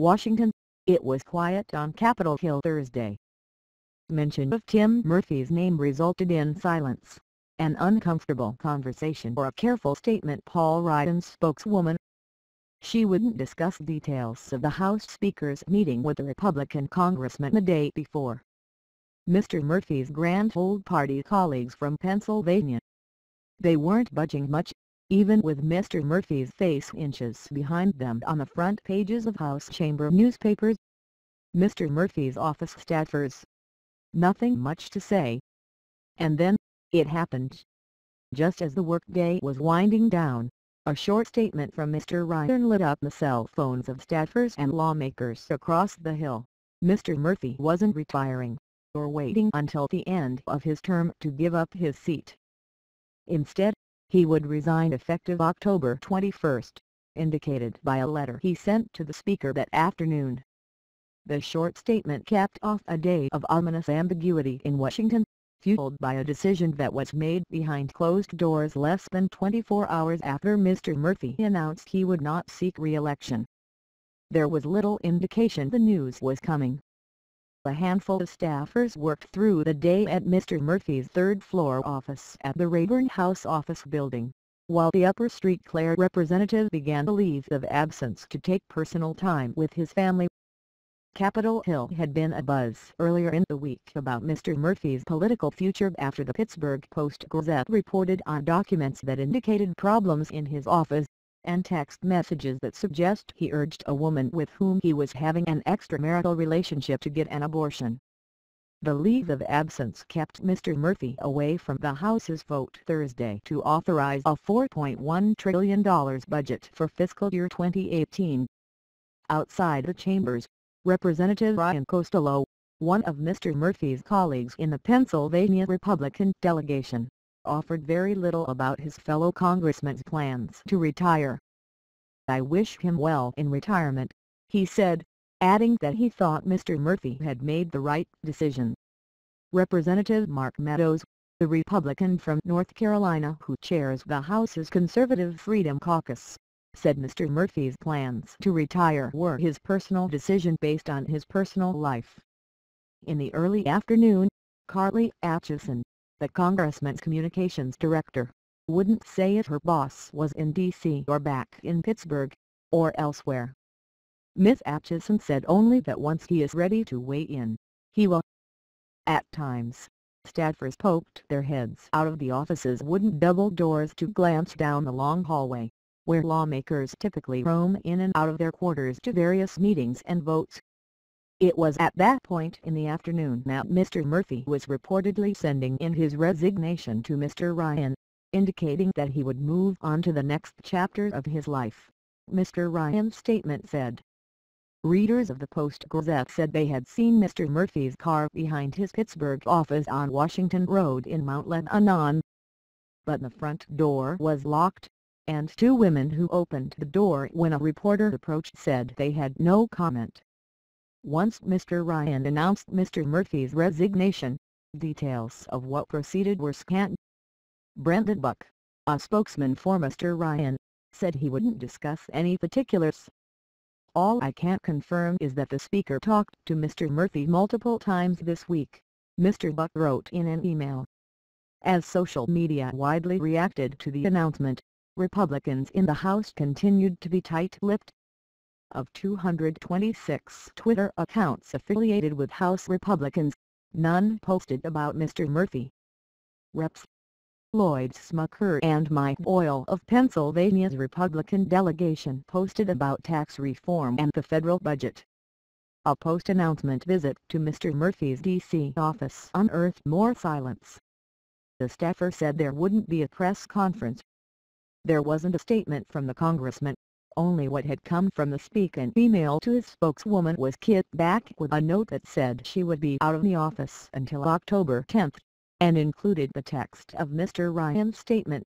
Washington, it was quiet on Capitol Hill Thursday. Mention of Tim Murphy's name resulted in silence, an uncomfortable conversation or a careful statement Paul Ryan's spokeswoman. She wouldn't discuss details of the House Speaker's meeting with the Republican congressman the day before. Mr. Murphy's Grand Old Party colleagues from Pennsylvania. They weren't budging much, even with Mr. Murphy's face inches behind them on the front pages of House chamber newspapers. Mr. Murphy's office staffers. Nothing much to say. And then, it happened. Just as the workday was winding down, a short statement from Mr. Ryan lit up the cell phones of staffers and lawmakers across the Hill. Mr. Murphy wasn't retiring, or waiting until the end of his term to give up his seat. Instead, he would resign effective October 21, indicated by a letter he sent to the Speaker that afternoon. The short statement capped off a day of ominous ambiguity in Washington, fueled by a decision that was made behind closed doors less than 24 hours after Mr. Murphy announced he would not seek re-election. There was little indication the news was coming. A handful of staffers worked through the day at Mr. Murphy's third-floor office at the Rayburn House office building, while the Upper Street Clair representative began a leave of absence to take personal time with his family. Capitol Hill had been abuzz earlier in the week about Mr. Murphy's political future after the Pittsburgh Post-Gazette reported on documents that indicated problems in his office, and text messages that suggest he urged a woman with whom he was having an extramarital relationship to get an abortion. The leave of absence kept Mr. Murphy away from the House's vote Thursday to authorize a $4.1 trillion budget for fiscal year 2018. Outside the chambers, Representative Ryan Costello, one of Mr. Murphy's colleagues in the Pennsylvania Republican delegation, offered very little about his fellow congressman's plans to retire. I wish him well in retirement, he said, adding that he thought Mr. Murphy had made the right decision. Representative Mark Meadows, the Republican from North Carolina who chairs the House's Conservative Freedom Caucus, said Mr. Murphy's plans to retire were his personal decision based on his personal life. In the early afternoon, Carly Atchison, the congressman's communications director, wouldn't say if her boss was in D.C. or back in Pittsburgh, or elsewhere. Ms. Atchison said only that once he is ready to weigh in, he will. At times, staffers poked their heads out of the office's wooden double doors to glance down the long hallway, where lawmakers typically roam in and out of their quarters to various meetings and votes. It was at that point in the afternoon that Mr. Murphy was reportedly sending in his resignation to Mr. Ryan, indicating that he would move on to the next chapter of his life, Mr. Ryan's statement said. Readers of the Post-Gazette said they had seen Mr. Murphy's car behind his Pittsburgh office on Washington Road in Mount Lebanon. But the front door was locked, and two women who opened the door when a reporter approached said they had no comment. Once Mr. Ryan announced Mr. Murphy's resignation, details of what proceeded were scant. Brendan Buck, a spokesman for Mr. Ryan, said he wouldn't discuss any particulars. All I can confirm is that the speaker talked to Mr. Murphy multiple times this week, Mr. Buck wrote in an email. As social media widely reacted to the announcement, Republicans in the House continued to be tight-lipped of 226 Twitter accounts affiliated with House Republicans, none posted about Mr. Murphy. Reps. Lloyd Smucker and Mike Boyle of Pennsylvania's Republican delegation posted about tax reform and the federal budget. A post-announcement visit to Mr. Murphy's D.C. office unearthed more silence. The staffer said there wouldn't be a press conference. There wasn't a statement from the congressman, only what had come from the speak and email to his spokeswoman was Kit back with a note that said she would be out of the office until October 10, and included the text of Mr. Ryan's statement.